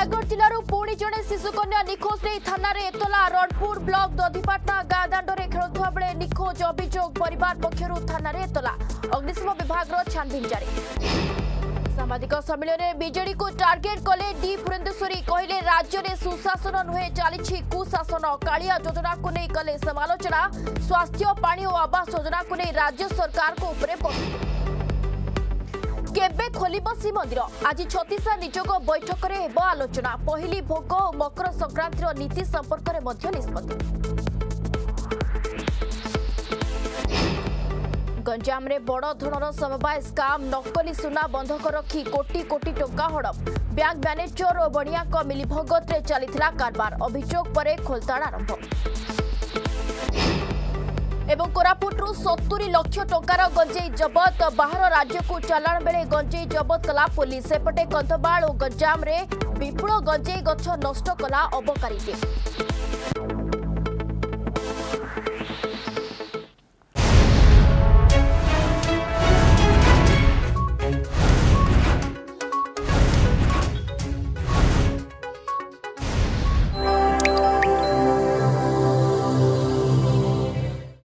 ନୟାଗଡ଼ ଜିଲ୍ଲାରୁ ପୁଣି ଜଣେ ଶିଶୁକନ୍ୟା ନିଖୋଜ ନେଇ ଥାନାରେ ଏତଲା ରଣପୁର ବ୍ଲକ ଦଧିପାଟଣା ଗାଁ ଦାଣ୍ଡରେ ଖେଳୁଥିବା ବେଳେ ନିଖୋଜ ଅଭିଯୋଗ ପରିବାର ପକ୍ଷରୁ ଥାନାରେ ଏତଲା ଅଗ୍ନିଶମ ବିଭାଗର ଛାନଭିନ୍ ଜାରି ସାମ୍ବାଦିକ ସମ୍ମିଳନୀରେ ବିଜେଡିକୁ ଟାର୍ଗେଟ କଲେ ଡି ପୁରେନ୍ଦେଶ୍ୱରୀ କହିଲେ ରାଜ୍ୟରେ ସୁଶାସନ ନୁହେଁ ଚାଲିଛି କୁଶାସନ କାଳିଆ ଯୋଜନାକୁ ନେଇ କଲେ ସମାଲୋଚନା ସ୍ୱାସ୍ଥ୍ୟ ପାଣି ଓ ଆବାସ ଯୋଜନାକୁ ନେଇ ରାଜ୍ୟ ସରକାରଙ୍କ ଉପରେ ପଡ଼ିଥିଲେ କେବେ ଖୋଲିବ ଶ୍ରୀମନ୍ଦିର ଆଜି ଛତିଶା ନିଯୋଗ ବୈଠକରେ ହେବ ଆଲୋଚନା ପହିଲି ଭୋଗ ଓ ମକର ସଂକ୍ରାନ୍ତିର ନୀତି ସମ୍ପର୍କରେ ମଧ୍ୟ ନିଷ୍ପତ୍ତି ଗଞ୍ଜାମରେ ବଡ଼ ଧରଣର ସମବାୟ ସ୍କାମ୍ ନକଲି ସୁନା ବନ୍ଧକ ରଖି କୋଟି କୋଟି ଟଙ୍କା ହଡପ ବ୍ୟାଙ୍କ ମ୍ୟାନେଜର ଓ ବଣିଆଙ୍କ ମିଲିଭଗତରେ ଚାଲିଥିଲା କାରବାର ଅଭିଯୋଗ ପରେ ଖୋଲତାଡ଼ ଆରମ୍ଭ কোরাপুরৰ 70 লাখ টকাৰ গঞ্জেই জব্দ আৰু বাহৰ ৰাজ্যক চালান बेলে গঞ্জেই জব্দ কৰা পুলিচে পটে কণ্ঠবাৰ আৰু গঞ্জামৰে বিপুল গঞ্জেই গছ নষ্ট কৰা অপकारीকে